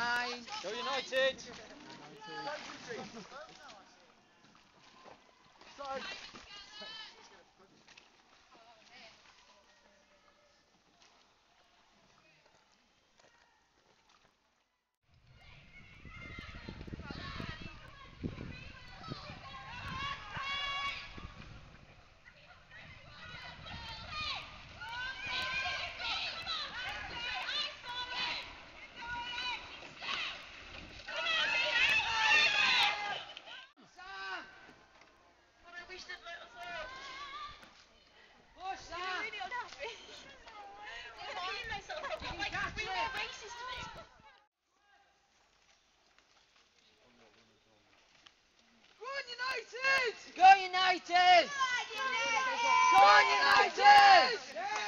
Nine. Go United! Go United! Go United! Go United! Go United! Go United!